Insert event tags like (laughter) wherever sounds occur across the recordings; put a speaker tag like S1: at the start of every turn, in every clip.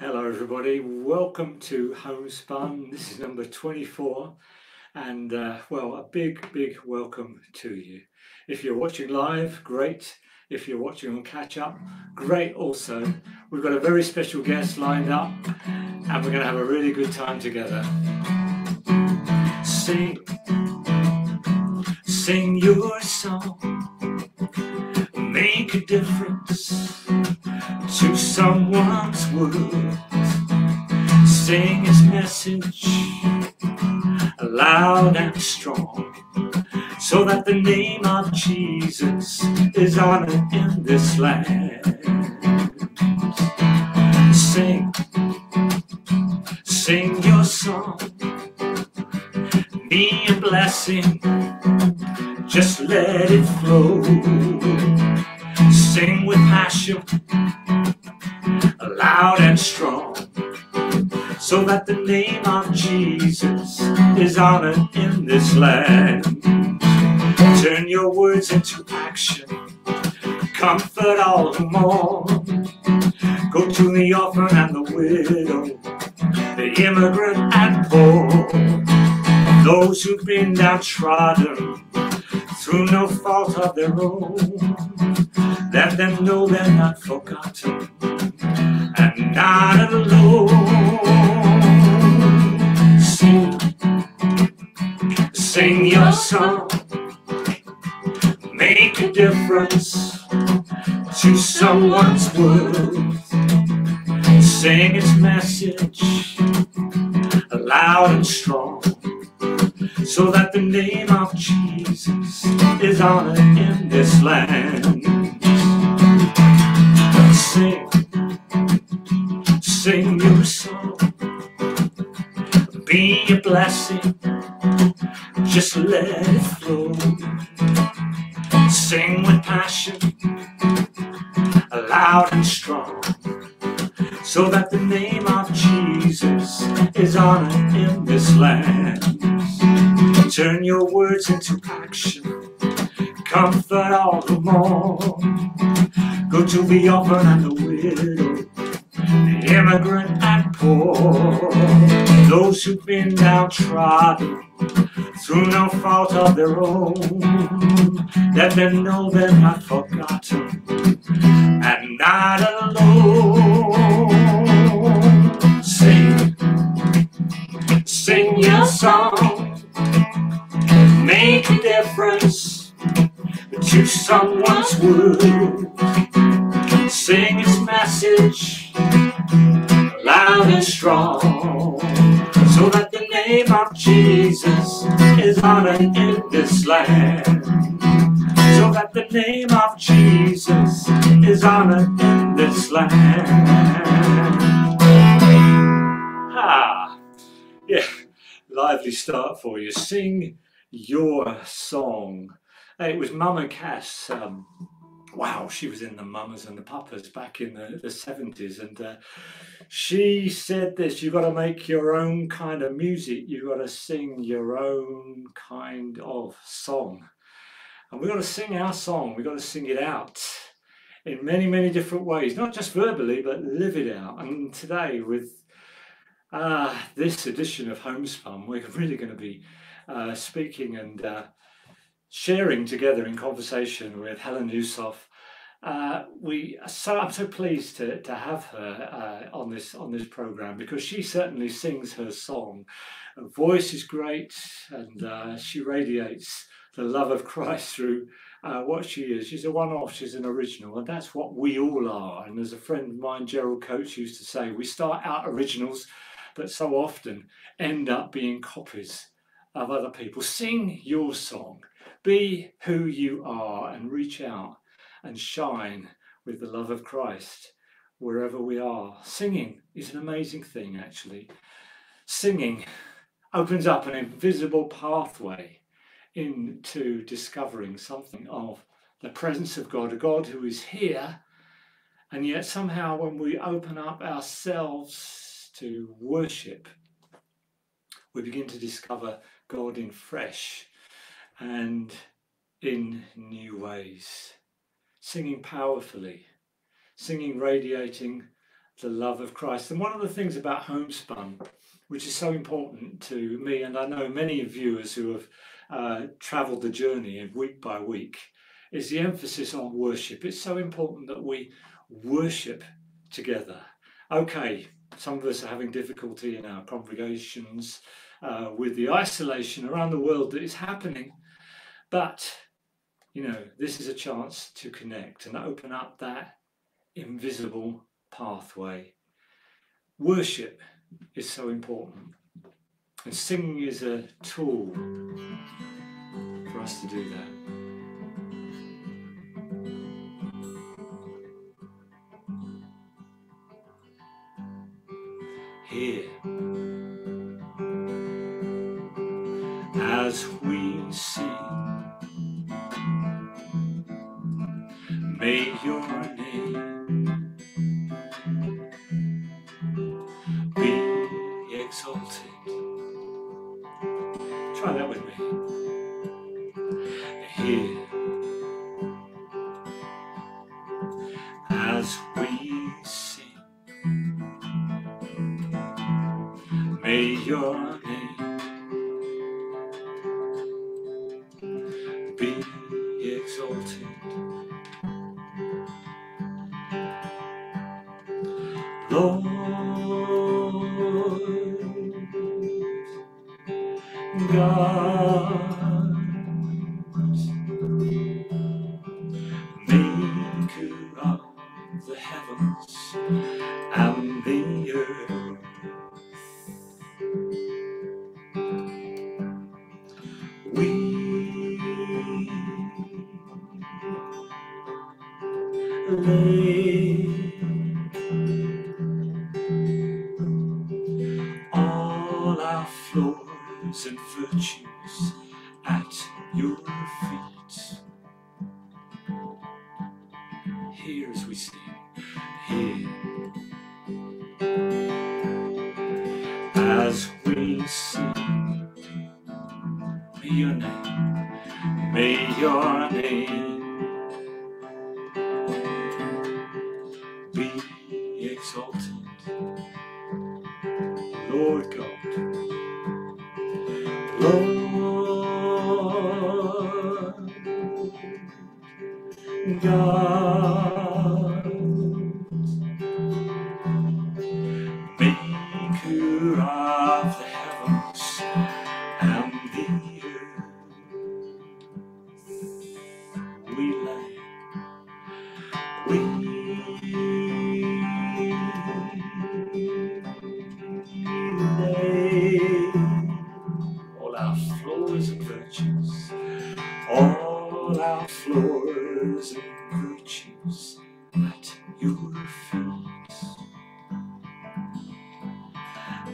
S1: Hello, everybody. Welcome to Homespun. This is number 24. And, uh, well, a big, big welcome to you. If you're watching live, great. If you're watching on catch up, great also. We've got a very special guest lined up, and we're going to have a really good time together. Sing, sing your song, make a difference to someone's world. Sing his message loud and strong so that the name of Jesus is honored in this land. Sing, sing your song, be a blessing, just let it flow. Sing with passion loud and strong, so that the name of Jesus is honored in this land. Turn your words into action, comfort all who mourn. Go to the orphan and the widow, the immigrant and poor, those who've been downtrodden through no fault of their own. Let them know they're not forgotten and not alone. Sing, sing your song, make a difference to someone's world. Sing its message loud and strong so that the name of Jesus is honored in this land. Sing, sing your song, be a blessing, just let it flow. Sing with passion, loud and strong, so that the name of Jesus is honored in this land. Turn your words into action. Comfort all the mourn. Go to the orphan and the widow, the immigrant and poor, those who've been downtrodden through no fault of their own. Let them know they're not forgotten and not alone. Sing, sing your song make a difference to someone's world. Sing its message loud and strong so that the name of Jesus is honored in this land. So that the name of Jesus is honored in this land. Ah, yeah, lively start for you. Sing your song. It was Mama Cass. Um, wow, she was in the Mamas and the Papas back in the, the 70s. And uh, she said this you've got to make your own kind of music, you've got to sing your own kind of song. And we've got to sing our song, we've got to sing it out in many, many different ways, not just verbally, but live it out. And today, with uh, this edition of Homespun, we're really going to be uh, speaking and uh, sharing together in conversation with Helen Yousaf. Uh, we so I'm so pleased to, to have her uh, on this on this program because she certainly sings her song. Her voice is great and uh, she radiates the love of Christ through uh, what she is. She's a one-off. She's an original, and that's what we all are. And as a friend of mine, Gerald Coates, used to say, we start out originals, but so often end up being copies of other people. Sing your song. Be who you are and reach out and shine with the love of Christ wherever we are. Singing is an amazing thing, actually. Singing opens up an invisible pathway into discovering something of the presence of God, a God who is here. And yet, somehow, when we open up ourselves to worship, we begin to discover God in fresh and in new ways. Singing powerfully, singing radiating the love of Christ. And one of the things about homespun, which is so important to me, and I know many of viewers who have uh, traveled the journey week by week, is the emphasis on worship. It's so important that we worship together. Okay, some of us are having difficulty in our congregations uh, with the isolation around the world that is happening, but you know, this is a chance to connect and open up that invisible pathway. Worship is so important, and singing is a tool for us to do that. As we sing, may your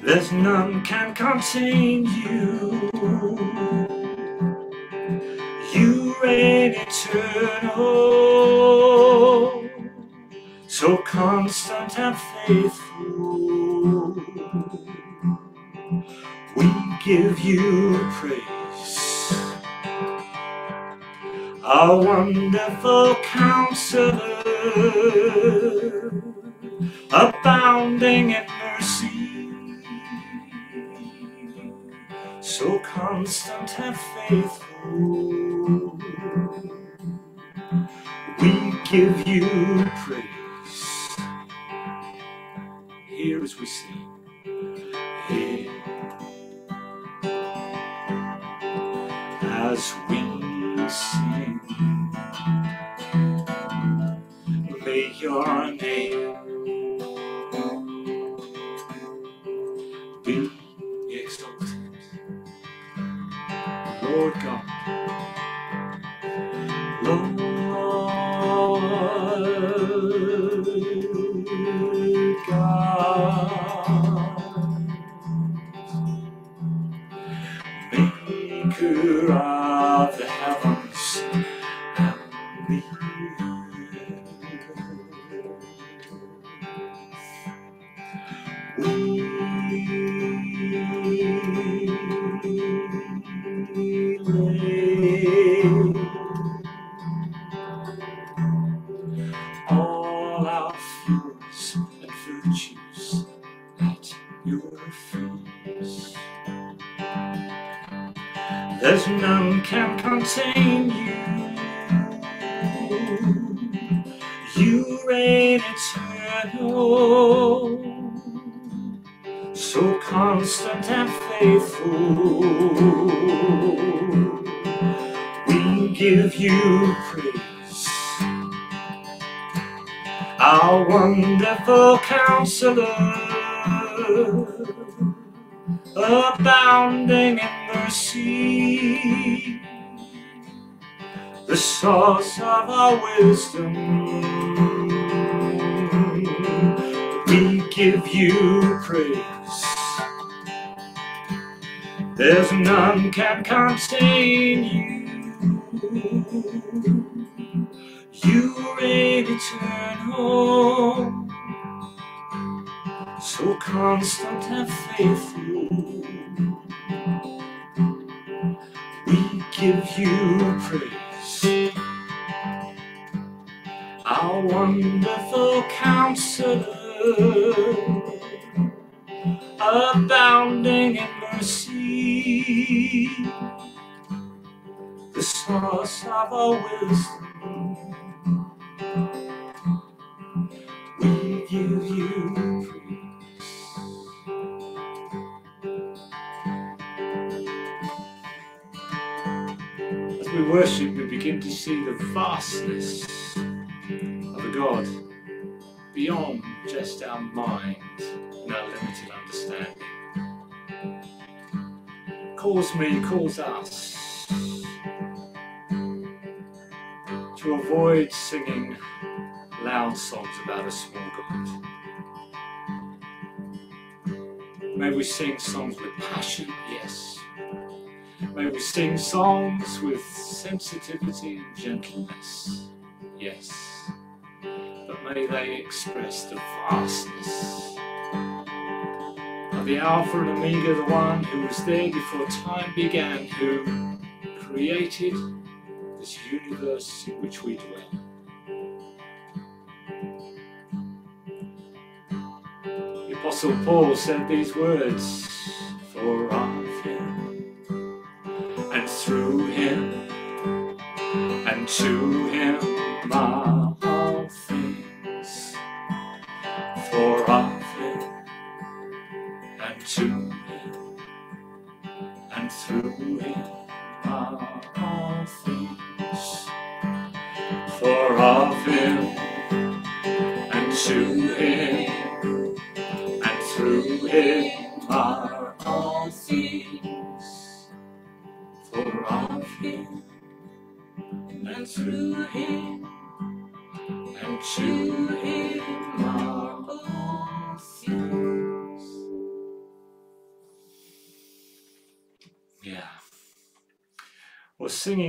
S1: There's none can contain you. You reign eternal, so constant and faithful. We give you praise. Our wonderful counselor, abounding in so constant and faithful. We give you praise. Here as we sing. Here as we sing. May your give you praise, our wonderful counselor, abounding in mercy, the source of our wisdom. We give you praise. There's none can contain you. You reign eternal, so constant and faithful. We give you praise. Our wonderful counselor, abounding in mercy, the source of our wisdom. We give you praise. As we worship, we begin to see the vastness of a God beyond just our mind and our limited understanding. Calls me, calls us to avoid singing loud songs about a small God. May we sing songs with passion, yes. May we sing songs with sensitivity and gentleness, yes. But may they express the vastness of the Alpha and Omega, the one who was there before time began, who created this universe in which we dwell. The Apostle Paul said these words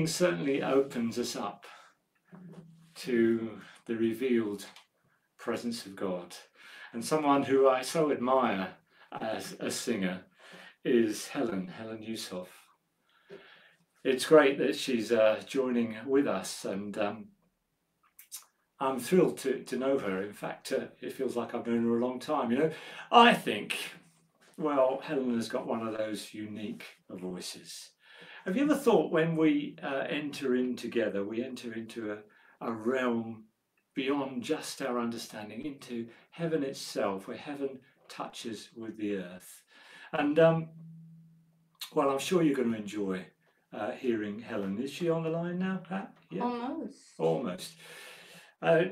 S1: Certainly opens us up to the revealed presence of God. And someone who I so admire as a singer is Helen, Helen Yousaf. It's great that she's uh, joining with us, and um, I'm thrilled to, to know her. In fact, uh, it feels like I've known her a long time. You know, I think, well, Helen has got one of those unique voices. Have you ever thought when we uh, enter in together, we enter into a, a realm beyond just our understanding, into heaven itself, where heaven touches with the earth? And um, well, I'm sure you're going to enjoy uh, hearing Helen. Is she on the line now, Pat? Yeah,
S2: Almost.
S1: almost. Uh,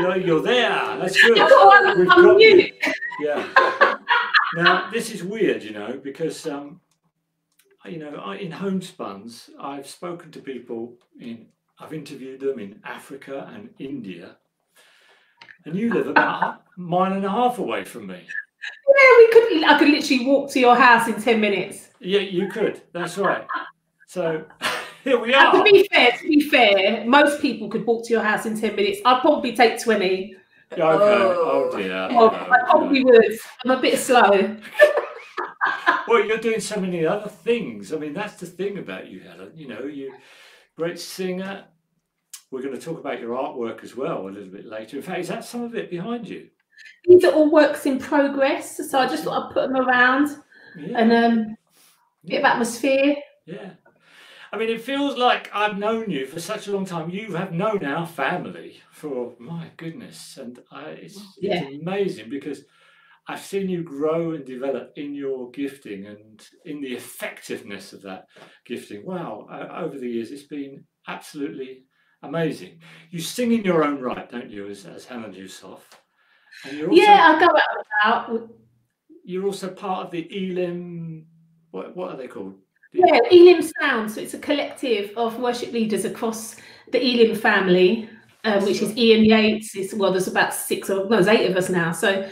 S1: you're, you're there. That's good. (laughs)
S2: Oh, I'm,
S1: We've got you. Yeah. (laughs) Now this is weird, you know, because um, you know, I, in homespuns, I've spoken to people in, I've interviewed them in Africa and India, and you live about a mile and a half away from me.
S2: Yeah, we could. I could literally walk to your house in ten minutes.
S1: Yeah, you could. That's right. So (laughs) here we
S2: And to
S1: are.
S2: be fair, to be fair, most people could walk to your house in ten minutes. I'd probably take twenty.
S1: Yeah, okay. Oh, oh. dear.
S2: Well,
S1: No,
S2: I probably would. I'm a bit slow. (laughs)
S1: Well, you're doing so many other things. I mean, that's the thing about you, Helen. You know, you great singer, we're going to talk about your artwork as well a little bit later. In fact, is that some of it behind you?
S2: These are all works in progress, so I just thought I'd put them around
S1: Yeah.
S2: and um, bit of atmosphere.
S1: Yeah. I mean, it feels like I've known you for such a long time. You have known our family for my goodness, and I, it's,
S2: Yeah.
S1: it's amazing because I've seen you grow and develop in your gifting and in the effectiveness of that gifting. Wow! Over the years, it's been absolutely amazing. You sing in your own right, don't you, as, as Helen Yousaf? And you're also,
S2: Yeah, I go out and about.
S1: you're also part of the Elim. What, what are they called? The-
S2: Yeah, Elim Sound. So it's a collective of worship leaders across the Elim family, um, which is Ian Yates. It's, well, there's about six or no, there's eight of us now. So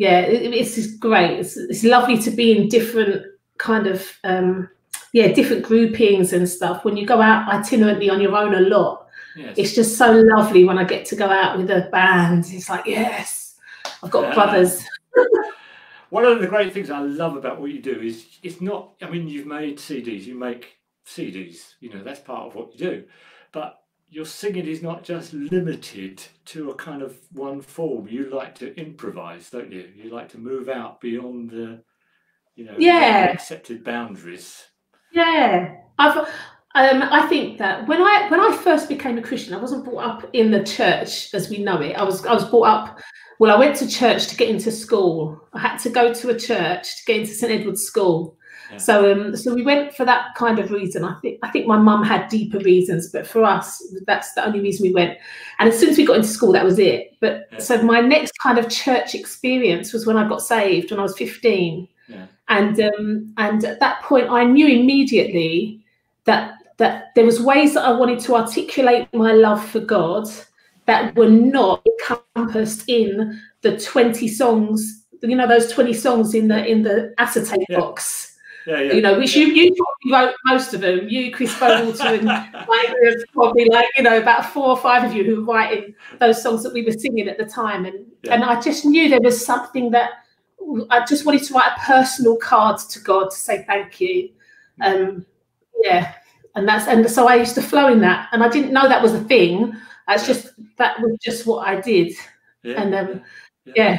S2: yeah, it, it's just great. It's, it's lovely to be in different kind of um, yeah different groupings and stuff. When you go out itinerantly on your own a lot,
S1: Yes.
S2: it's just so lovely when I get to go out with a band. It's like yes, I've got
S1: Yeah.
S2: brothers. (laughs)
S1: One of the great things I love about what you do is it's not, I mean, you've made CDs, you make CDs, you know, that's part of what you do. But your singing is not just limited to a kind of one form. You like to improvise, don't you? You like to move out beyond the, you know,
S2: Yeah.
S1: accepted boundaries.
S2: Yeah, I've. Um, I think that when I when I first became a Christian, I wasn't brought up in the church as we know it. I was I was brought up. Well, I went to church to get into school. I had to go to a church to get into St Edward's School.
S1: Yeah.
S2: So um, so we went for that kind of reason. I think I think my mum had deeper reasons, but for us, that's the only reason we went. And as soon as we got into school, that was it. But
S1: Yeah.
S2: so my next kind of church experience was when I got saved when I was fifteen
S1: Yeah.
S2: and um, and at that point I knew immediately that that there was ways that I wanted to articulate my love for God that were not encompassed in the 20 songs you know those 20 songs in the in the acetate
S1: Yeah.
S2: box.
S1: Yeah, yeah.
S2: you know which you you probably wrote most of them. You Chris Bowater and (laughs) like, there's probably like you know about four or five of you who were writing those songs that we were singing at the time. And
S1: Yeah.
S2: and I just knew there was something that I just wanted to write a personal card to God to say thank you. Um yeah. And that's and so I used to flow in that. And I didn't know that was a thing that's
S1: Yeah.
S2: just that was just what I did
S1: yeah,
S2: and, um,
S1: yeah.
S2: yeah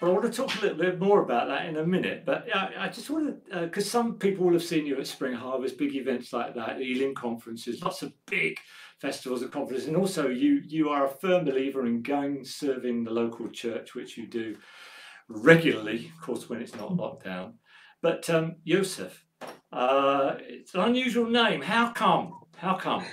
S1: Well, I want to talk a little bit more about that in a minute, but I, I just want to, because some people will have seen you at Spring Harvest, big events like that, Elim conferences, lots of big festivals and conferences, and also you you are a firm believer in going serving the local church, which you do regularly, of course, when it's not locked down. But um, Yousaf, uh, it's an unusual name. How come? How come?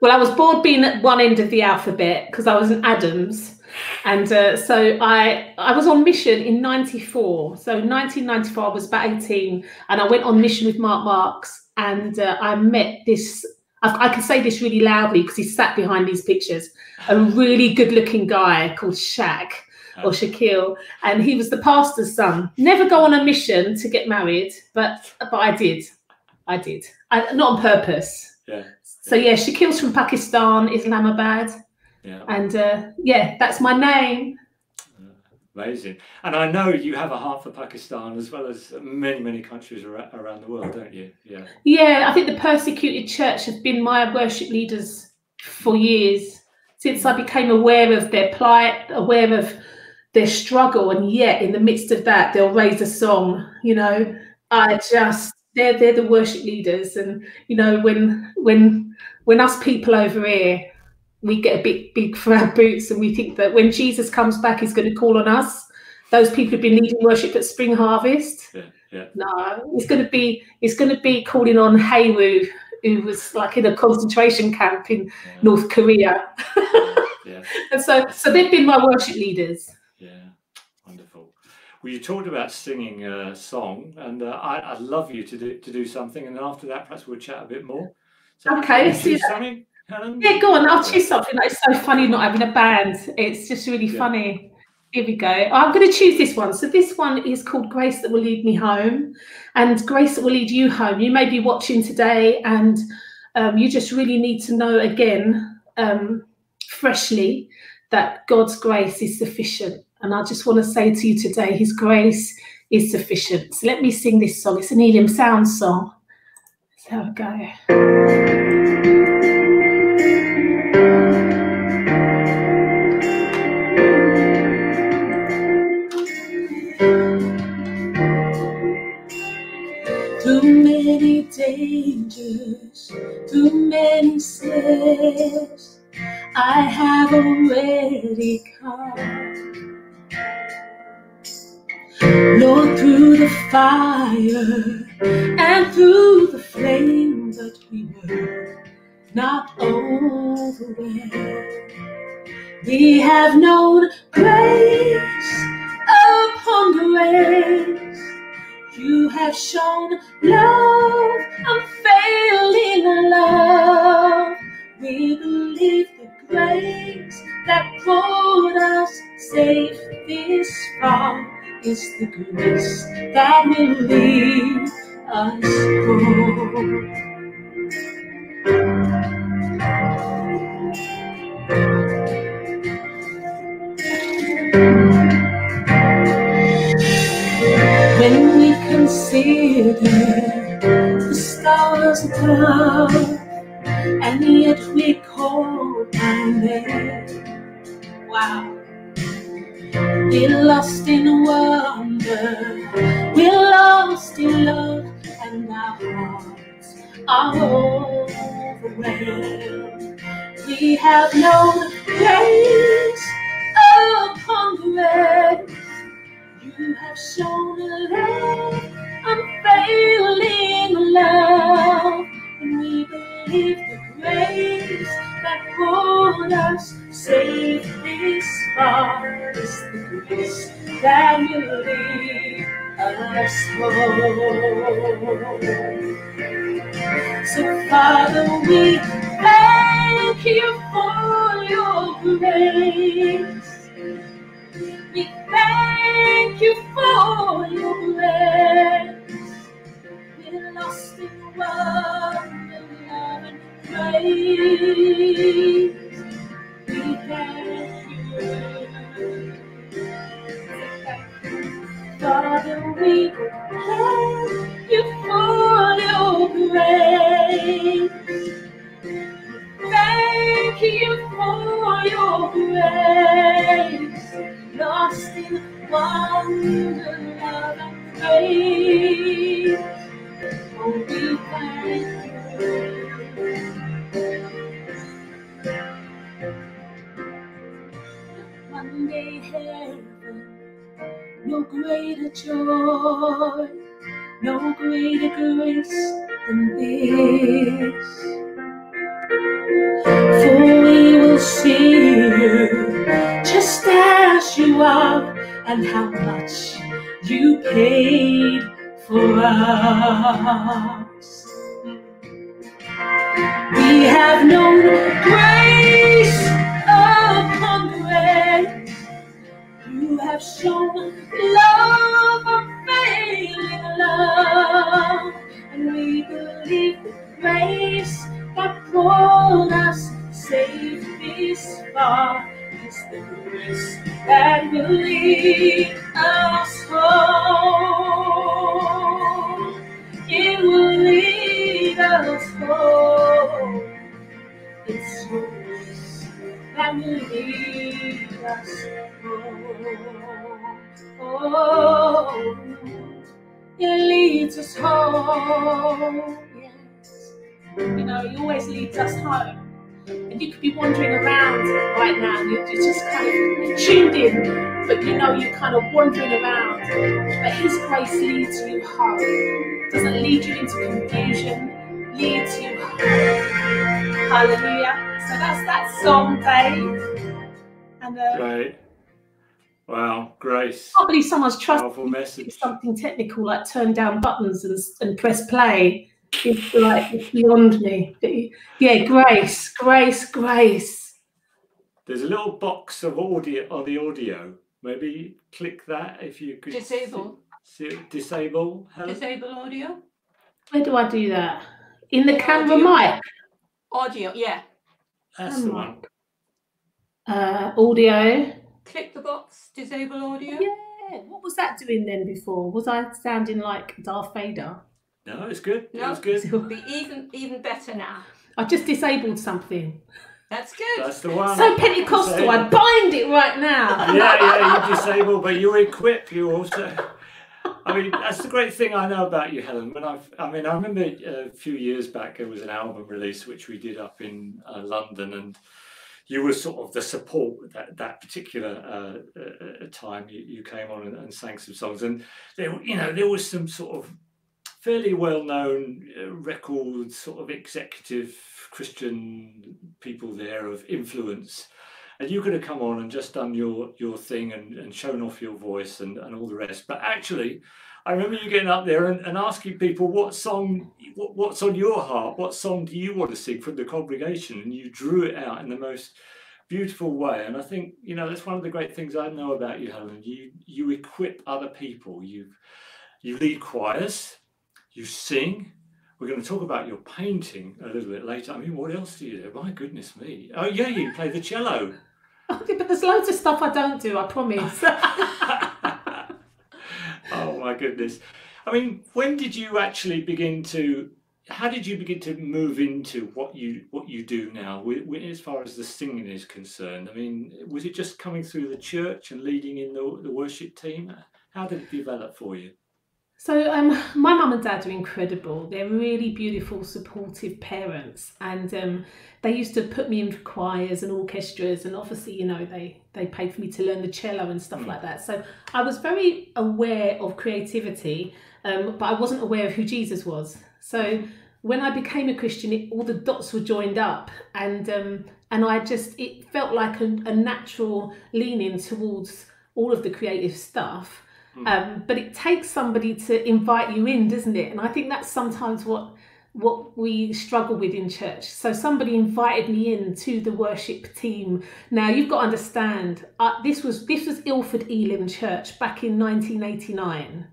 S2: Well, I was bored being at one end of the alphabet because I was an Adams, and uh, so I I was on mission in '94. So 1994, I was about 18, and I went on mission with Mark Marks, and uh, I met this. I, I can say this really loudly because he sat behind these pictures. A really good-looking guy called Shaq or Shaquille, and he was the pastor's son. Never go on a mission to get married, but but I did, I did, I, not on purpose.
S1: Yeah.
S2: So yeah, Shaquille's from Pakistan, Islamabad,
S1: Yeah.
S2: and uh, yeah, that's my name.
S1: Amazing. And I know you have a heart for Pakistan as well as many, many countries ar- around the world, don't you? Yeah.
S2: Yeah, I think the persecuted church have been my worship leaders for years since I became aware of their plight, aware of their struggle, and yet in the midst of that, they'll raise a song. You know, I just they're they're the worship leaders, and you know when when when us people over here we get a bit big for our boots, and we think that when Jesus comes back, he's going to call on us. Those people have been leading worship at Spring Harvest.
S1: Yeah. Yeah.
S2: No, it's going to be it's going to be calling on Haywu, who was like in a concentration camp in
S1: Yeah.
S2: North Korea,
S1: yeah. (laughs)
S2: and so so they've been my worship leaders.
S1: Well, you talked about singing a song, and uh, I, I'd love you to do to do something, and then after that, perhaps we'll chat a bit more. So
S2: Okay, let's do
S1: something, Helen?
S2: Yeah, go on. I'll choose something that is so funny not having a band. It's just really
S1: Yeah.
S2: funny. Here we go. I'm going to choose this one. So this one is called Grace That Will Lead Me Home, and Grace That Will Lead You Home. You may be watching today, and um, you just really need to know again, um, freshly, that God's grace is sufficient. And I just want to say to you today, His grace is sufficient. So let me sing this song. It's an Elim Sound song. Let's have a go. Through many dangers, too many snares, I have already come. Lord, through the fire and through the flame, but we were not overwhelmed. We have known grace upon grace. You have shown love, unfailing love. We believe the grace that brought us safe this far is the grace that will lead us home. When we consider the stars above, and yet We're lost in wonder, we're lost in love, and our hearts are overwhelmed. We have known grace upon grace. You have shown a love, unfailing love, and we believe the grace that brought us safe this far is the grace that will lead us home. So, Father, we thank you for your grace. We thank you for your grace. We're lost in love, Oh, we thank you. One day heaven, no greater joy, no greater grace than this. For we will see you just as you are, and how much you paid for us. We have known grace upon grace. You have shown love, unfailing love, and we believe the grace that brought us safe this far is the grace that will lead us home. It's your grace that us home. Oh, it leads us home. Yes. You know, He always leads us home. And you could be wandering around right now, you're just kind of tuned in, but you know you're kind of wandering around. But His grace leads you home, doesn't lead you into confusion, leads you home. Hallelujah. So that's that song, Dave. And uh,
S1: Great. Wow, Grace.
S2: I can't believe someone's trusted
S1: Powerful
S2: me to do
S1: message.
S2: something technical like turn down buttons and, and press play. It's like it's beyond me. But yeah, grace, grace, grace.
S1: There's a little box of audio on the audio. Maybe click that if you could.
S3: Disable.
S1: See, see- disable. Helen?
S3: Disable audio.
S2: Where do I do that? In the
S3: The
S2: camera
S3: audio.
S2: mic.
S3: Audio, yeah.
S1: That's the one.
S2: mic. Uh, audio.
S3: Click the box, disable audio.
S2: Yeah. What was that doing then before? Was I sounding like Darth Vader?
S1: No, it's good. It
S3: No.
S1: was good.
S3: Be even even better now.
S2: I just disabled something.
S3: That's good.
S1: That's the one.
S2: So Pentecostal, I bind it right now.
S1: yeah, yeah, you disable, but you equip. You also. I mean, that's the great thing I know about you, Helen. When I've, I mean, I remember uh, a few years back there was an album release which we did up in uh, London, and you were sort of the support that that particular uh, uh, time. You, you came on and, and sang some songs, and there, you know, there was some sort of fairly well-known uh, record sort of executive Christian people there of influence and you could have come on and just done your your thing and, and shown off your voice and, and all the rest but actually i remember you getting up there and, and asking people what song what, what's on your heart what song do you want to sing from the congregation and you drew it out in the most beautiful way and i think you know that's one of the great things i know about you helen you you equip other people you you lead choirs you sing we're going to talk about your painting a little bit later. I mean, what else do you do? My goodness me. Oh, yeah, you play the cello.
S2: Yeah, but there's loads of stuff I don't do, I promise. (laughs) (laughs)
S1: oh, my goodness. I mean, when did you actually begin to how did you begin to move into what you what you do now as far as the singing is concerned i mean was it just coming through the church and leading in the, the worship team how did it develop for you
S2: so um, my mum and dad are incredible. They're really beautiful, supportive parents, and um, they used to put me in choirs and orchestras, and obviously, you know, they they paid for me to learn the cello and stuff mm. like that. So I was very aware of creativity, um, but I wasn't aware of who Jesus was. So when I became a Christian, it, all the dots were joined up, and um, and I just it felt like a, a natural leaning towards all of the creative stuff Mm. Um, but it takes somebody to invite you in, doesn't it? And I think that's sometimes what what we struggle with in church. So somebody invited me in to the worship team. Now you've got to understand, uh, this was this was Ilford Elim Church back in 1989.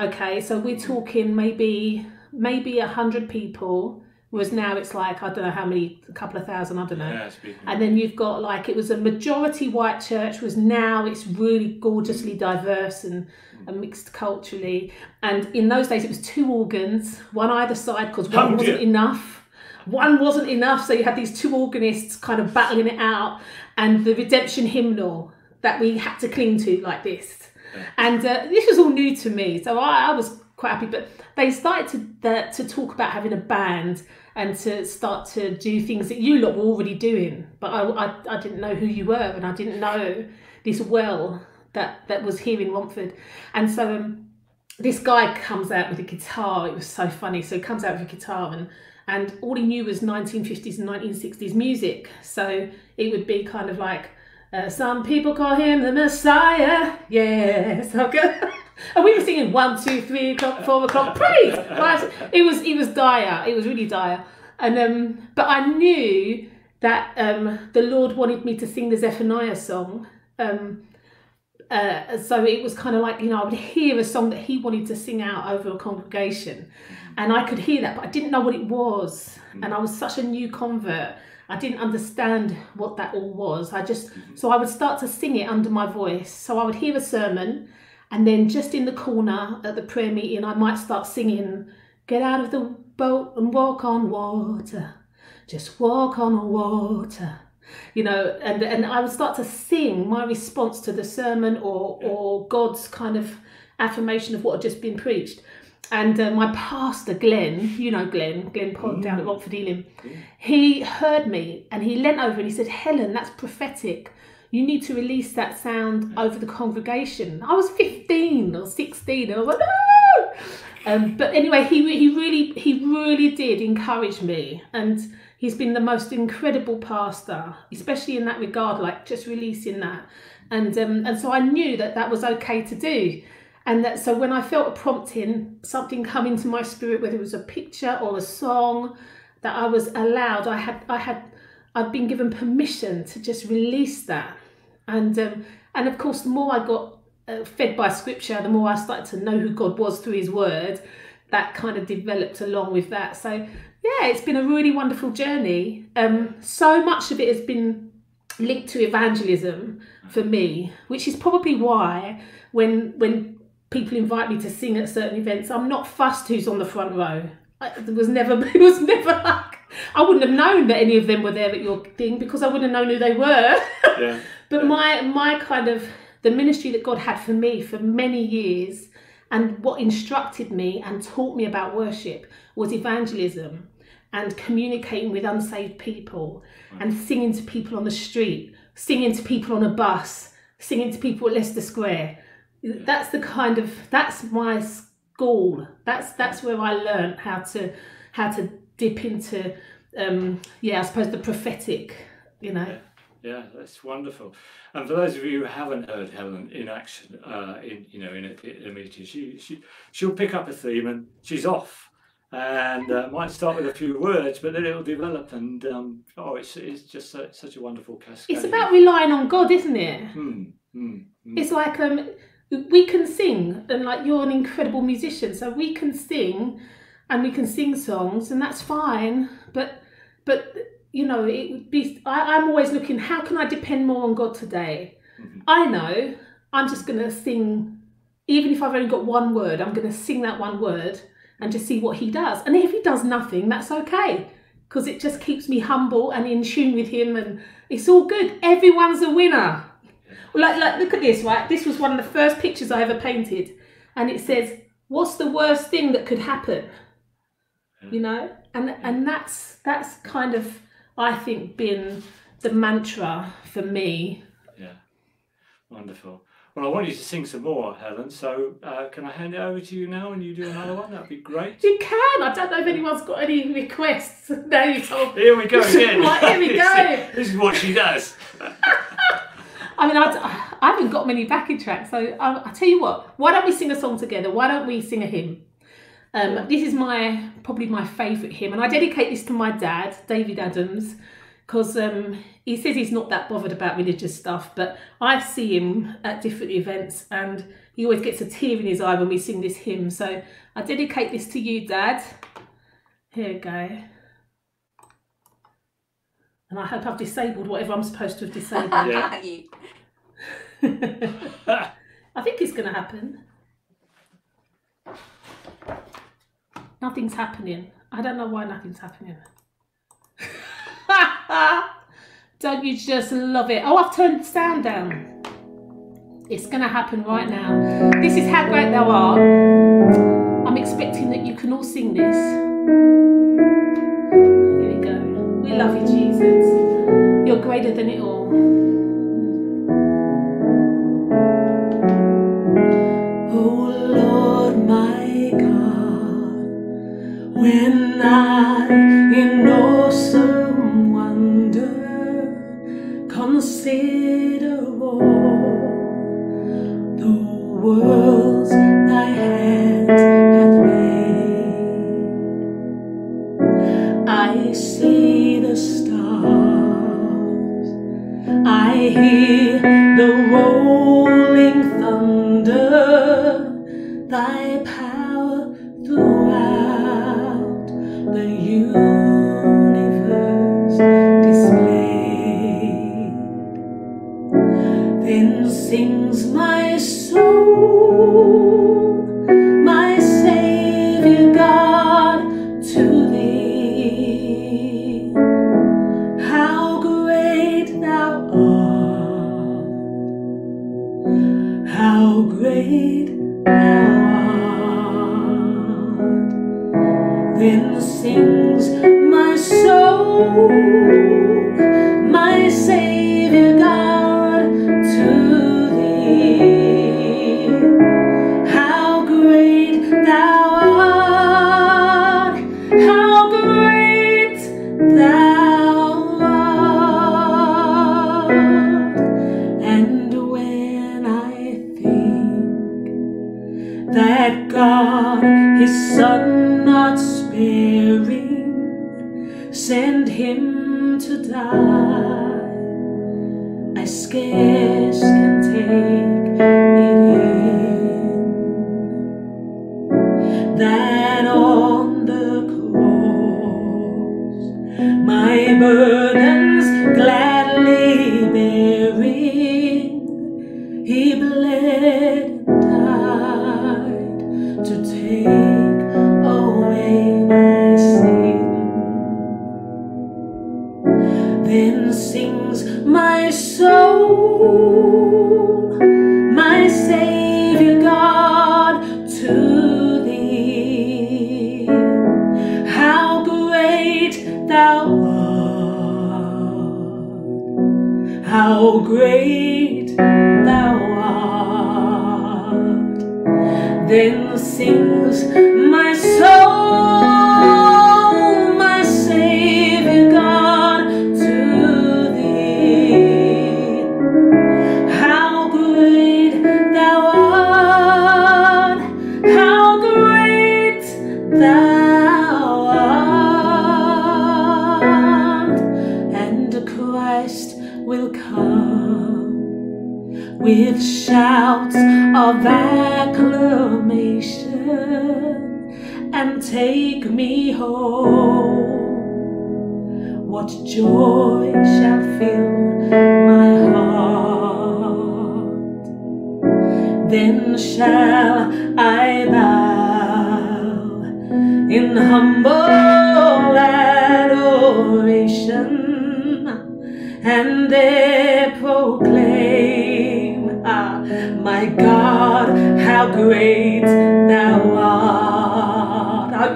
S2: Okay, so we're talking maybe maybe a hundred people Whereas now it's like I don't know how many, a couple of thousand, I don't know.
S1: Yeah,
S2: and then you've got like it was a majority white church. Was now it's really gorgeously diverse and, and mixed culturally. And in those days it was two organs, one either side, because one oh, wasn't enough. One wasn't enough, so you had these two organists kind of battling it out, and the redemption hymnal that we had to cling to like this. And uh, this was all new to me, so I, I was quite happy. But they started to to talk about having a band and to start to do things that you lot were already doing. But I, I, I didn't know who you were, and I didn't know this well that that was here in Romford. And so um, this guy comes out with a guitar. It was so funny. So he comes out with a guitar and and all he knew was 1950s and 1960s music. So it would be kind of like uh, some people call him the Messiah. Yes, (laughs) okay. And we were singing one, two, three o'clock, four o'clock. (laughs) Praise! It was it was dire. It was really dire. And um, but I knew that um, the Lord wanted me to sing the Zephaniah song. Um, uh, so it was kind of like you know I would hear a song that he wanted to sing out over a congregation, and I could hear that, but I didn't know what it was, and I was such a new convert I didn't understand what that all was. I just, mm-hmm. so I would start to sing it under my voice. So I would hear a sermon, and then just in the corner at the prayer meeting, I might start singing, Get out of the boat and walk on water. Just walk on water. You know, and, and I would start to sing my response to the sermon or, or God's kind of affirmation of what had just been preached. And uh, my pastor, Glenn, you know Glenn, Glenn Pod down at mm. Romford Elim, he heard me and he leant over and he said, Helen, that's prophetic. You need to release that sound over the congregation. I was 15 or 16 and I was like! Um, but anyway, he, he really he really did encourage me and he's been the most incredible pastor, especially in that regard, like just releasing that. And, um, and so I knew that that was okay to do and that so when I felt a prompting, something come into my spirit, whether it was a picture or a song, that I was allowed. I had I had I've been given permission to just release that, and um, and of course, the more I got uh, fed by Scripture, the more I started to know who God was through His Word. That kind of developed along with that. So yeah, it's been a really wonderful journey. Um, so much of it has been linked to evangelism for me, which is probably why when when people invite me to sing at certain events. I'm not fussed who's on the front row. It was never, (laughs) it was never like, I wouldn't have known that any of them were there at your thing because I wouldn't have known who they were. (laughs)
S1: Yeah.
S2: but
S1: yeah.
S2: my, my kind of, the ministry that God had for me for many years And what instructed me and taught me about worship was evangelism and communicating with unsaved people and singing to people on the street, singing to people on a bus, singing to people at Leicester Square. That's the kind of that's my school. That's that's where I learned how to how to dip into um yeah, I suppose the prophetic, you know.
S1: Yeah, that's wonderful. And for those of you who haven't heard Helen in action, uh, in you know in a, in a meeting, she she she'll pick up a theme and she's off, and uh, might start with a few words, but then it'll develop. And um, oh, it's it's just a, such a wonderful cascade.
S2: It's about relying on God, isn't it?
S1: Hmm, hmm, hmm.
S2: It's like um we can sing and like you're an incredible musician, so we can sing and we can sing songs and that's fine. But but you know, it would be I, I'm always looking, how can I depend more on God today?
S1: Mhm.
S2: I know I'm just gonna sing even if I've only got one word, I'm gonna sing that one word and just see what he does. And if he does nothing, that's okay. Because it just keeps me humble and in tune with him and it's all good. Everyone's a winner. Like, like, look at this, right? This was one of the first pictures I ever painted, and it says, "What's the worst thing that could happen?" You know, and and that's that's kind of I think been the mantra for me.
S1: Yeah, wonderful. Well, I want you to sing some more, Helen. So uh, can I hand it over to you now, and you do another one? That'd be great.
S2: You can. I don't know if anyone's got any requests. (laughs) No, you told.
S1: Here we go again. (laughs)
S2: Right, here we (laughs) go.
S1: this is what she does.
S2: I mean, I, I haven't got many backing tracks, so I'll, I'll tell you what. Why don't we sing a song together? Why don't we sing a hymn? Um, this is my probably my favourite hymn, and I dedicate this to my dad, David Adams, because um, he says he's not that bothered about religious stuff, but I see him at different events, and he always gets a tear in his eye when we sing this hymn. So I dedicate this to you, Dad. Here we go. And I hope I've disabled whatever I'm supposed to have disabled. (laughs)
S1: Yeah. (laughs)
S2: I think it's going to happen. Nothing's happening. I don't know why nothing's happening. (laughs) don't you just love it? Oh, I've turned the sound down. It's going to happen right now. This is how great thou art. I'm expecting that you can all sing this. Here we go. We love you, Jesus. You're greater than it all.
S4: When I in awesome wonder. Consider all the worlds thy hands hath made, I see the stars, I hear the rolling Then sings my soul,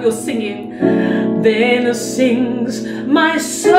S4: you're singing. Then sings my soul,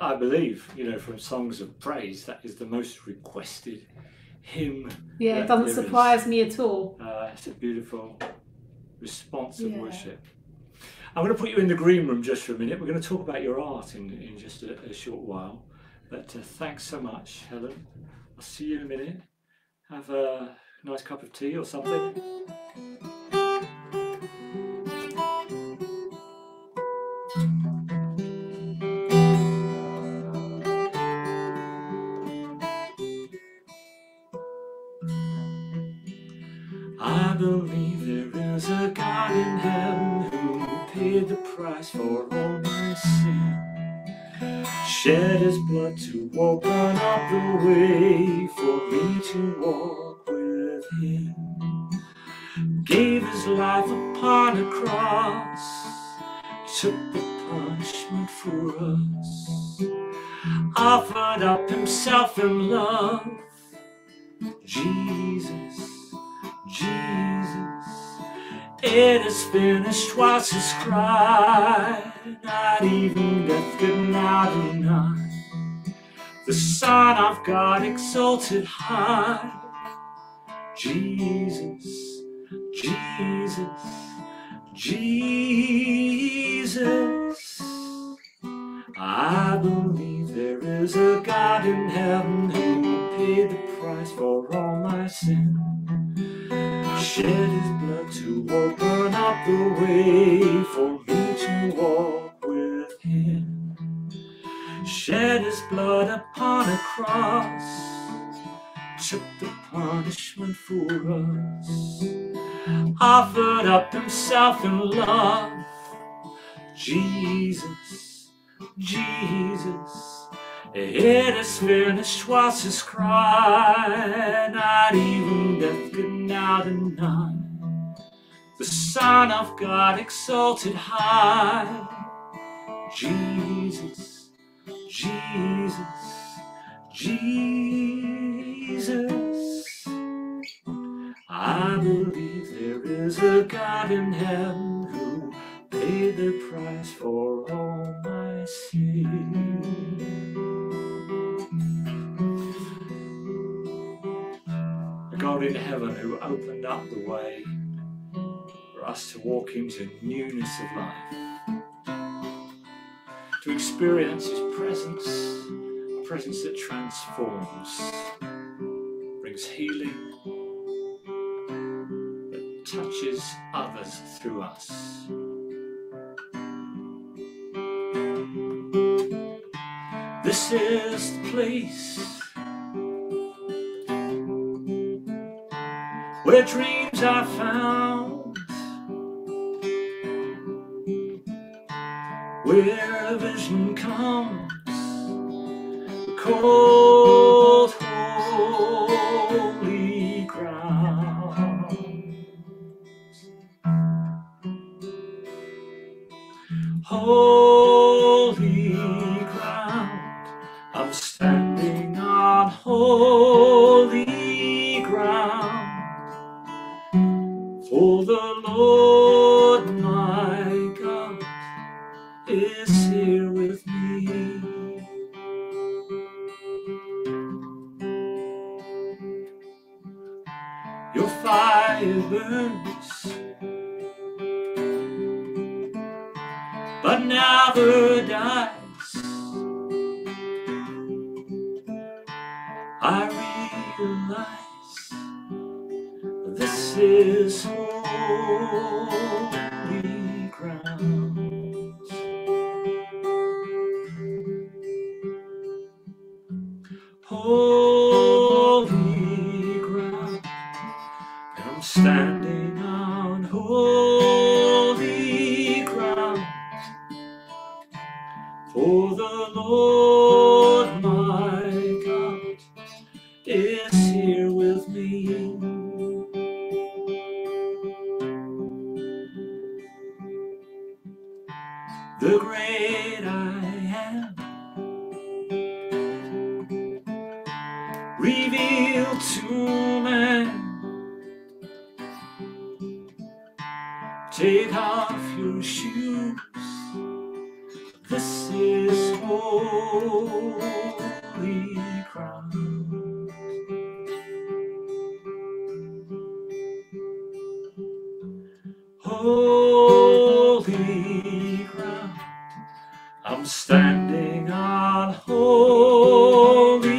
S2: I
S1: believe, you know, from songs of praise, that is the most requested hymn.
S2: Yeah, it doesn't
S1: there is.
S2: surprise me at all.
S1: Uh, it's a beautiful response of
S2: Yeah.
S1: worship. I'm going to put you in the green room just for a minute. We're going to talk about your art in, in just a, a short while. But uh, thanks so much, Helen. I'll see you in a minute. Have a nice cup of tea or something. To open up the way for me to walk with him. Gave his life upon a cross, took the punishment for us, offered up himself in love. Jesus. Jesus, it is finished was his cry. Not even death could now deny. The Son of God exalted high. Jesus, Jesus, Jesus. I believe there is a God in heaven who paid the price for all my sin shed his blood to open up the way for me to walk with him. Shed his blood upon a cross, took the punishment for us, offered up himself in love. Jesus, Jesus, it is finished was his cry, not even death could now deny. The Son of God exalted high, Jesus, Jesus, Jesus. I believe there is a God in heaven who paid the price for all my sin. A God in heaven who opened up the way for us to walk into newness of life, to experience His presence, a presence that transforms, brings healing, that touches others through us. This is the place where dreams are found, where a vision comes, cold, holy Ground. I'm standing on holy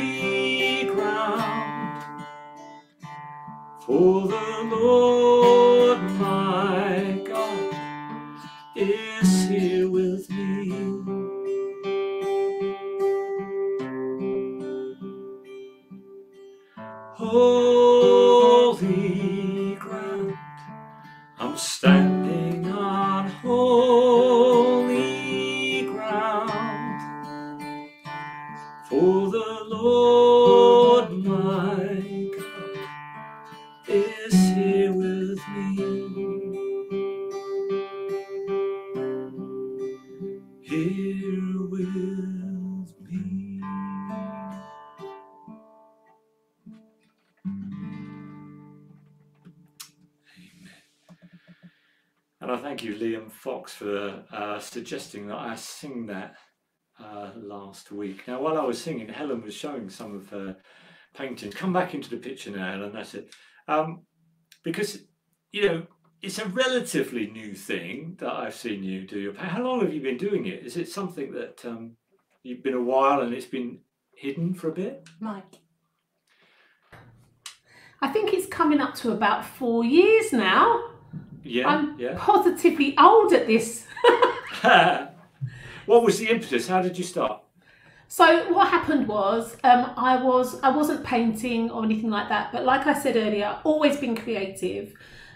S1: Fox, for uh, suggesting that I sing that uh, last week. Now, while I was singing, Helen was showing some of her paintings. Come back into the picture now, Helen. That's it. Um, because you know it's a relatively new thing that I've seen you do. Your pa- How long have you been doing it? Is it something that um, you've been a while and it's been hidden for a bit?
S3: Mike.
S2: I think it's coming up to about four years now.
S1: Yeah,
S2: I'm
S1: yeah.
S2: positively old at this. (laughs)
S1: what was the impetus? How did you start?
S2: So what happened was um, I was I wasn't painting or anything like that, but like I said earlier, always been creative.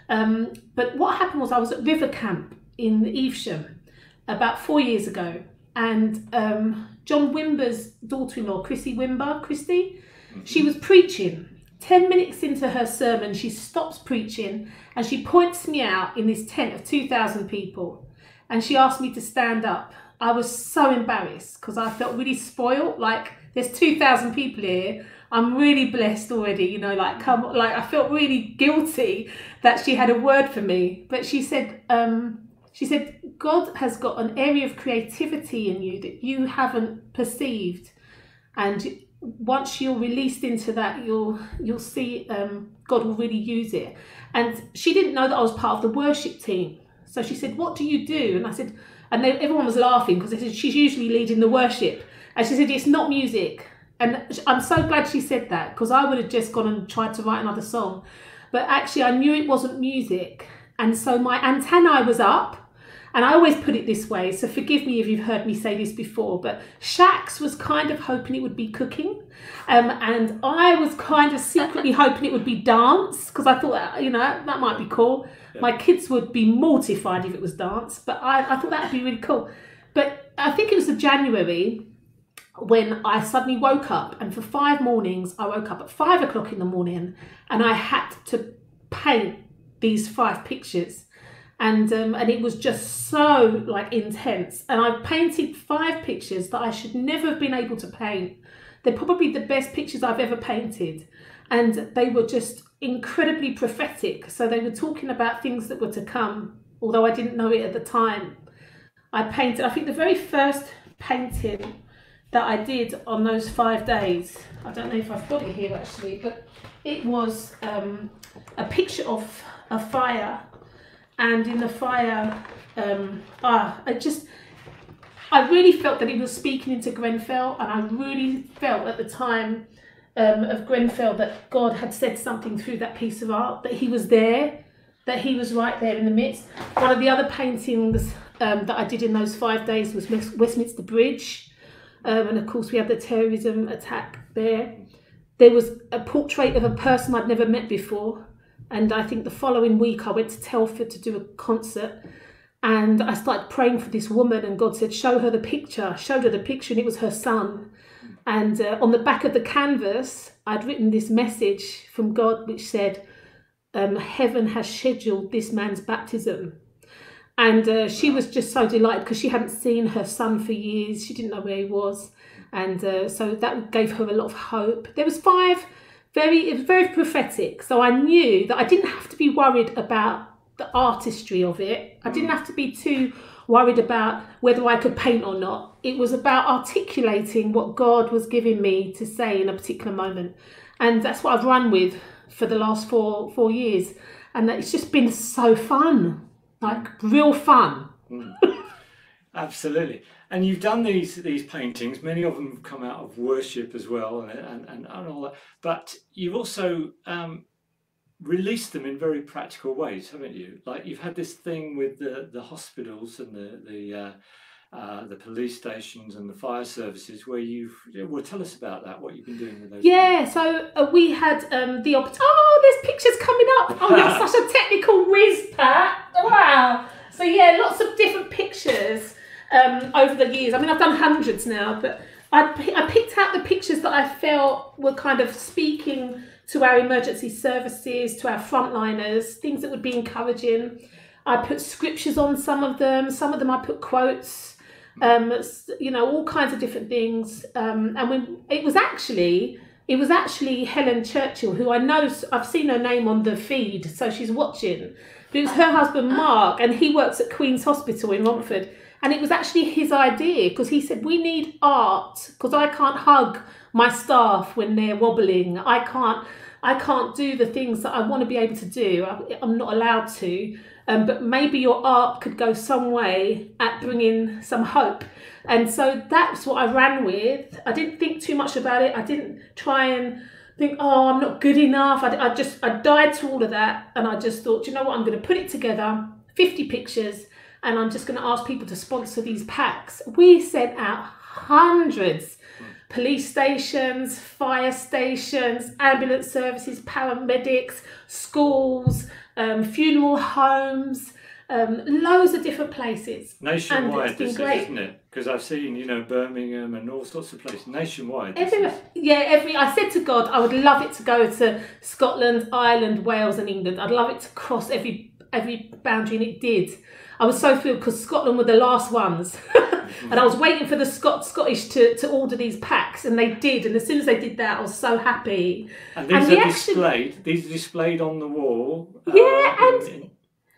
S2: Um, but what happened was I was at River Camp in Evesham about four years ago, and um, John Wimber's daughter-in-law, Chrissy Wimber, Christy, she was preaching. Ten minutes into her sermon, she stops preaching and she points me out in this tent of two thousand people, and she asked me to stand up. I was so embarrassed because I felt really spoiled. Like there's two thousand people here. I'm really blessed already. You know, like come, like I felt really guilty that she had a word for me. But she said, um, she said, God has got an area of creativity in you that you haven't perceived, and once you're released into that, you'll you'll see um, God will really use it. And she didn't know that I was part of the worship team, so she said, "What do you do?" And I said, and they, everyone was laughing because she's usually leading the worship, and she said it's not music. And I'm so glad she said that because I would have just gone and tried to write another song, but actually I knew it wasn't music, and so my antennae was up. And I always put it this way, so forgive me if you've heard me say this before, but Shax was kind of hoping it would be cooking. Um, and I was kind of secretly (laughs) hoping it would be dance because I thought, you know, that might be cool. My kids would be mortified if it was dance, but I, I thought that would be really cool. But I think it was the January when I suddenly woke up, and for five mornings, I woke up at five o'clock in the morning and I had to paint these five pictures and um, and it was just so like intense. And i painted five pictures that i should never have been able to paint. They're probably the best pictures i've ever painted. And they were just incredibly prophetic. So they were talking about things that were to come although i didn't know it at the time. I painted i think the very first painting that i did on those five days i don't know if i've got it here actually but it was um, a picture of a fire and in the fire, um, ah, I just, I really felt that he was speaking into Grenfell, and I really felt at the time um, of Grenfell that God had said something through that piece of art, that He was there, that He was right there in the midst. One of the other paintings um, that I did in those five days was Westminster Bridge, um, and of course we had the terrorism attack there. There was a portrait of a person I'd never met before, and I think the following week I went to Telford to do a concert and I started praying for this woman and God said, show her the picture. I showed her the picture and it was her son. And uh, on the back of the canvas, I'd written this message from God which said, um, heaven has scheduled this man's baptism. And uh, she was just so delighted because she hadn't seen her son for years. She didn't know where he was. And uh, so that gave her a lot of hope. There was five very it was very prophetic. So I knew that I didn't have to be worried about the artistry of it. I didn't have to be too worried about whether I could paint or not. It was about articulating what God was giving me to say in a particular moment. And that's what I've run with for the last four four years. And it's just been so fun. Like real fun.
S1: Mm. Absolutely. And you've done these these paintings. Many of them have come out of worship as well, and and, and, and all that. But you've also um, released them in very practical ways, haven't you? Like you've had this thing with the the hospitals and the the uh, uh, the police stations and the fire services where you've well tell us about that what you've been doing with those
S2: yeah so uh, we had um the op- oh there's pictures coming up oh you're (laughs) such a technical whiz pat wow so yeah lots of different pictures um, over the years. I mean, I've done hundreds now, but I, I picked out the pictures that I felt were kind of speaking to our emergency services, to our frontliners, things that would be encouraging. I put scriptures on some of them, some of them I put quotes, um, you know, all kinds of different things. Um, and when it was actually, it was actually Helen Churchill, who I know I've seen her name on the feed, so she's watching. But it was her husband (gasps) Mark, and he works at Queen's Hospital in Romford and it was actually his idea because he said, We need art because I can't hug my staff when they're wobbling. I can't. I can't do the things that I want to be able to do. I, am not allowed to. Um, but maybe your art could go some way at bringing some hope. And so that's what I ran with. I didn't think too much about it. I didn't try and think, oh, I'm not good enough. I, I just, I died to all of that. And I just thought, you know what, I'm going to put it together 50 pictures and I'm just going to ask people to sponsor these packs. We sent out hundreds. Police stations, fire stations, ambulance services, paramedics, schools, um, funeral homes, um, loads of different places.
S1: Nationwide, this is,
S2: great.
S1: isn't it? Because I've seen, you know, Birmingham and all sorts of places. Nationwide.
S2: Every, yeah, every. I said to God, I would love it to go to Scotland, Ireland, Wales, and England. I'd love it to cross every every boundary, and it did. I was so thrilled because Scotland were the last ones, (laughs) and I was waiting for the Scot Scottish to, to order these packs, and they did. And as soon as they did that, I was so happy.
S1: And these
S2: And
S1: are
S2: actually-
S1: displayed. These are displayed on the wall. uh,
S2: Yeah, and
S1: in,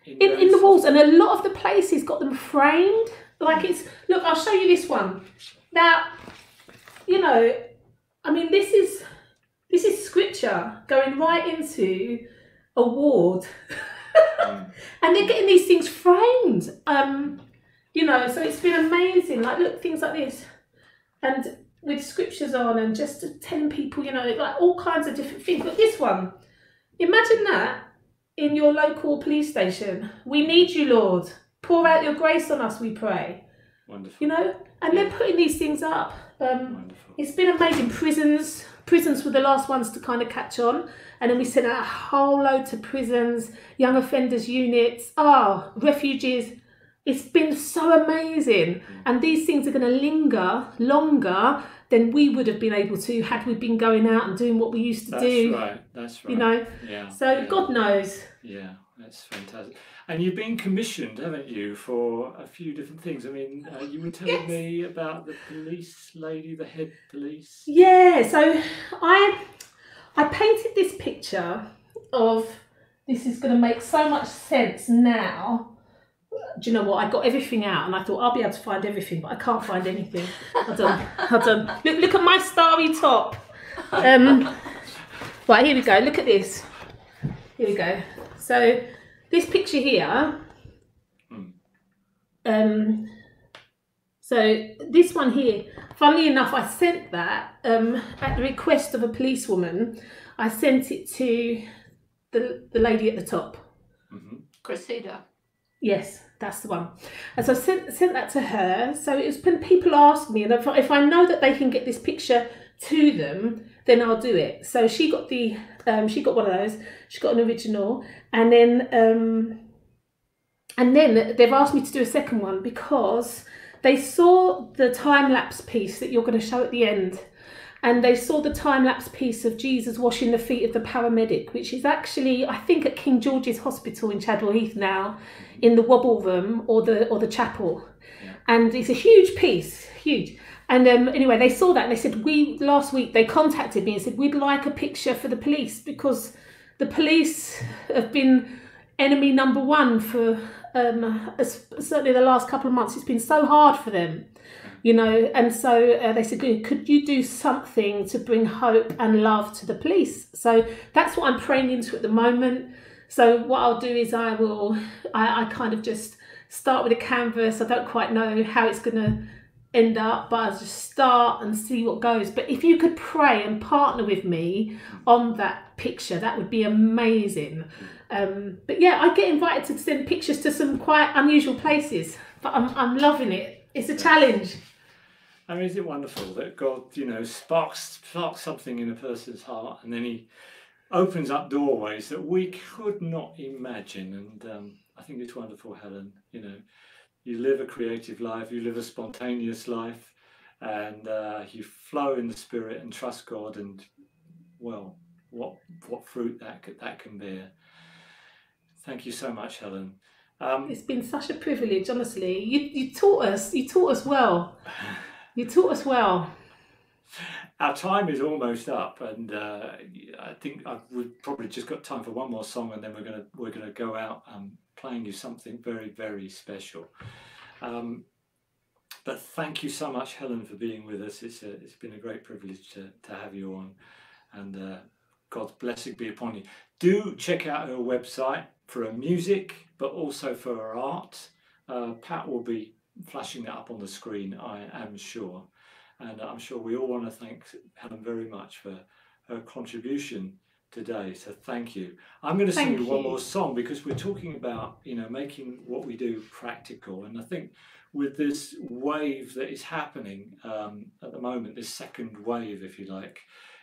S1: in,
S2: in, in the walls, and a lot of the places got them framed. Like it's look, I'll show you this one. Now, you know, I mean, this is this is scripture going right into a ward, (laughs)
S1: Mm.
S2: and they're getting these things framed. Um, you know, so it's been amazing. Like, look, things like this, and with scriptures on, and just telling people, you know, like all kinds of different things. But this one, imagine that in your local police station. We need you, Lord. Pour out your grace on us, we pray.
S1: Wonderful.
S2: You know, and they're putting these things up. Um,
S1: Wonderful.
S2: it's been amazing. Prisons, prisons were the last ones to kind of catch on, and then we sent out a whole load to prisons, young offenders units, ah, refugees. It's been so amazing, and these things are going to linger longer than we would have been able to had we been going out and doing what we used to
S1: That's
S2: do.
S1: That's right. That's right.
S2: You know,
S1: Yeah.
S2: so
S1: yeah.
S2: God knows.
S1: Yeah, that's fantastic. And you've been commissioned, haven't you, for a few different things? I mean, uh, you were telling
S2: Yes.
S1: me about the police lady, the head police.
S2: Yeah, so I I painted this picture of this is going to make so much sense now. Do you know what? I got everything out and I thought I'll be able to find everything, but I can't find anything. Hold on, hold on. Look, look at my starry top. Um, right, here we go. Look at this. Here we go. So this picture here.
S1: Hmm.
S2: Um, so this one here, funnily enough, I sent that um, at the request of a policewoman. I sent it to the the lady at the top.
S1: hmm
S3: Cressida.
S2: Yes, that's the one. And so I sent, sent that to her. So it's when people ask me, and if if I know that they can get this picture to them, then I'll do it. So she got the, um, she got one of those. She got an original, and then, um, and then they've asked me to do a second one because they saw the time lapse piece that you're going to show at the end. And they saw the time lapse piece of Jesus washing the feet of the paramedic, which is actually, I think, at King George's Hospital in Chadwell Heath now, in the wobble room or the or the chapel. And it's a huge piece, huge. And um, anyway, they saw that and they said, we last week they contacted me and said we'd like a picture for the police because the police have been enemy number one for um, certainly the last couple of months. It's been so hard for them you know and so uh, they said could you do something to bring hope and love to the police? So that's what i'm praying into at the moment. So what i'll do is i will i, I kind of just start with a canvas. I don't quite know how it's going to end up but i'll just start and see what goes but if you could pray and partner with me on that picture that would be amazing um, but yeah i get invited to send pictures to some quite unusual places but i'm, I'm loving it it's a challenge
S1: I mean, is it wonderful that God, you know, sparks sparks something in a person's heart, and then He opens up doorways that we could not imagine. And um, I think it's wonderful, Helen. You know, you live a creative life, you live a spontaneous life, and uh, you flow in the Spirit and trust God. And well, what what fruit that that can bear. Thank you so much, Helen. Um,
S2: It's been such a privilege, honestly. You you taught us. You taught us well. You taught us well.
S1: Our time is almost up, and uh, I think I've, we've probably just got time for one more song, and then we're gonna we're gonna go out um, playing you something very very special. Um, but thank you so much, Helen, for being with us. It's a, it's been a great privilege to, to have you on, and uh, God's blessing be upon you. Do check out her website for her music, but also for her art. Uh, Pat will be flashing that up on the screen, I am sure. And I'm sure we all want to thank Helen very much for her contribution today. So thank you. I'm going to sing you one more song because we're talking about you know making what we do practical, and I think with this wave that is happening um, at the moment, this second wave, if you like,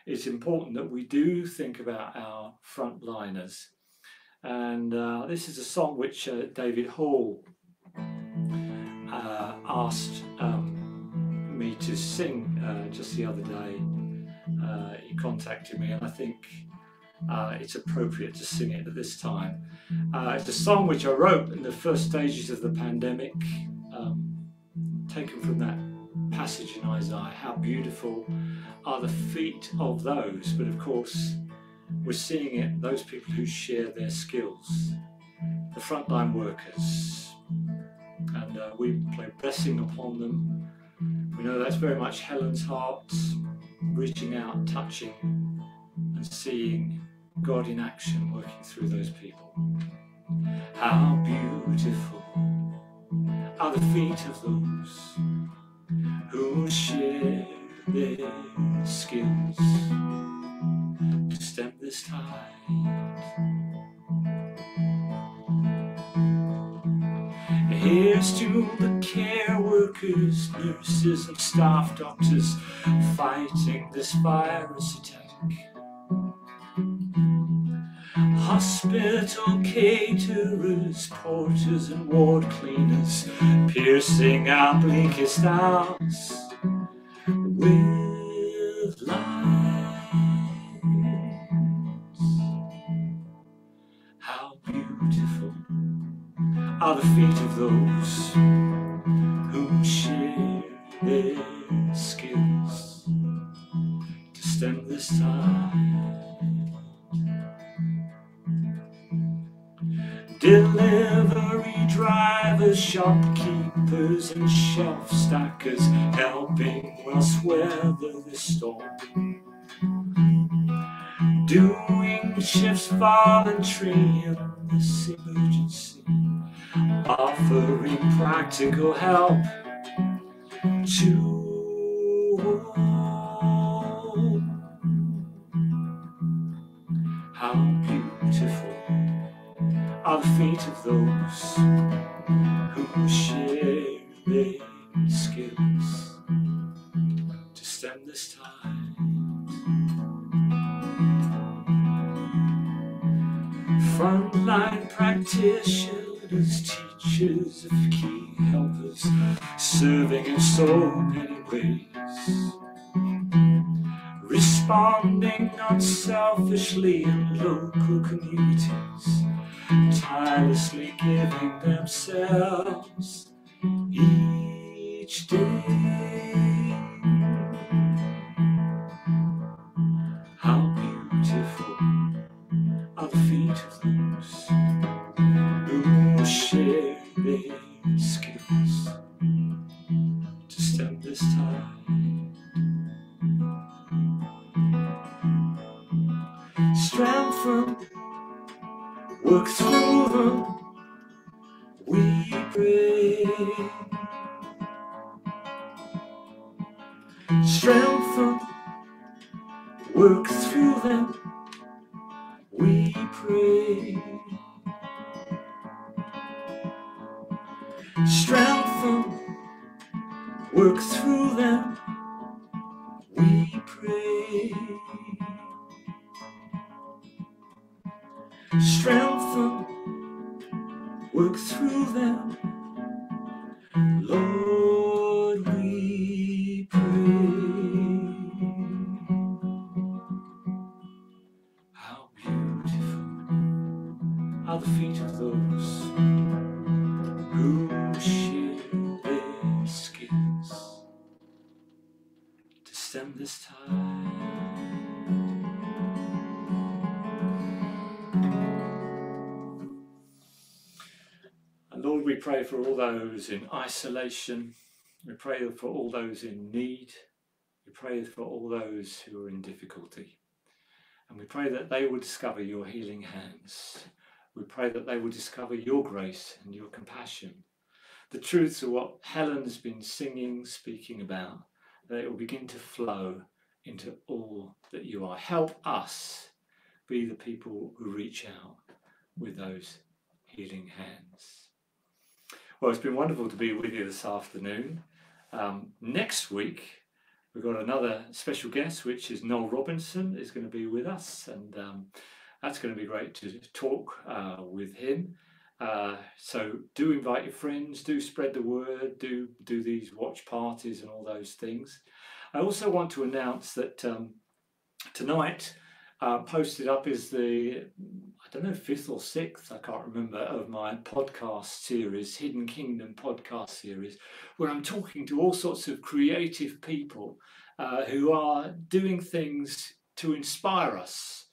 S1: it's important that we do think about our frontliners. And uh, this is a song which uh, David Hall uh, asked um, me to sing uh, just the other day. Uh, he contacted me, and I think uh, it's appropriate to sing it at this time. Uh, it's a song which I wrote in the first stages of the pandemic, um, taken from that passage in Isaiah. How beautiful are the feet of those, but of course, we're seeing it those people who share their skills, the frontline workers, and uh, we play blessing upon them. We know that's very much Helen's heart, reaching out, touching, and seeing God in action working through those people. How beautiful are the feet of those who share their skills to stem this tide. Here's to the care workers, nurses, and staff doctors fighting this virus Hospital caterers, porters, and ward cleaners, piercing our bleakest hours with lights. How beautiful are the feet of those storm. Doing shifts voluntary in this emergency, offering practical help to all. How beautiful are the feet of those who share their skills this tide. Frontline practitioners, teachers, and key helpers, serving in so many ways. Responding unselfishly in local communities, tirelessly giving themselves each day. All those in isolation. We pray for all those in need. We pray for all those who are in difficulty. And we pray that they will discover your healing hands. We pray that they will discover your grace and your compassion. The truths of what Helen's been singing, speaking about, that it will begin to flow into all that you are. Help us be the people who reach out with those healing hands. Well, it's been wonderful to be with you this afternoon. Um, next week, we've got another special guest, which is Noel Robinson, is going to be with us, and um, that's going to be great to talk uh, with him. Uh, so do invite your friends, do spread the word, do do these watch parties and all those things. I also want to announce that um, tonight uh, posted up is the don't know fifth or sixth I can't remember of my podcast series, Hidden Kingdom podcast series, where I'm talking to all sorts of creative people uh, who are doing things to inspire us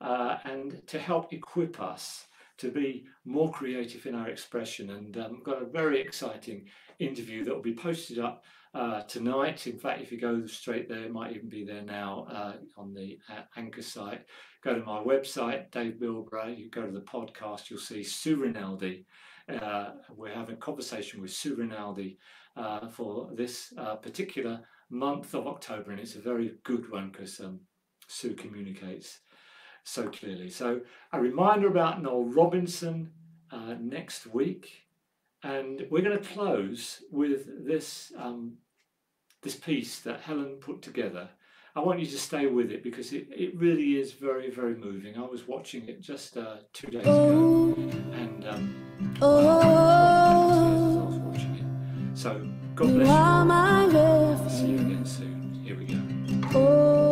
S1: uh, and to help equip us to be more creative in our expression. And um, I've got a very exciting interview that will be posted up uh, tonight. In fact, if you go straight there, it might even be there now uh, on the uh, Anchor site. Go to my website, Dave Bilbrough. You go to the podcast, you'll see Sue Rinaldi. Uh, we're having a conversation with Sue Rinaldi uh, for this uh, particular month of October, and it's a very good one because um, Sue communicates so clearly. So, a reminder about Noel Robinson next week. And we're going to close with this um, this piece that Helen put together. I want you to stay with it because it, it really is very, very moving. I was watching it just uh, two days ago, and um, oh, I was watching it. So God bless you. See you again soon. Here we go.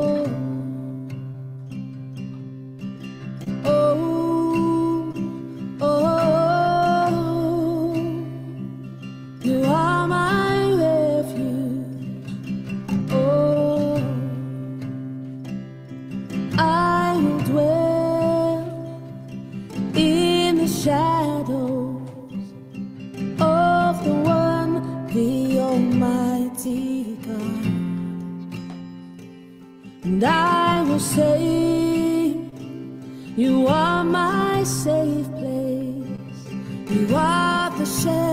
S1: You are the shelter